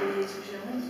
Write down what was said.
des suggérants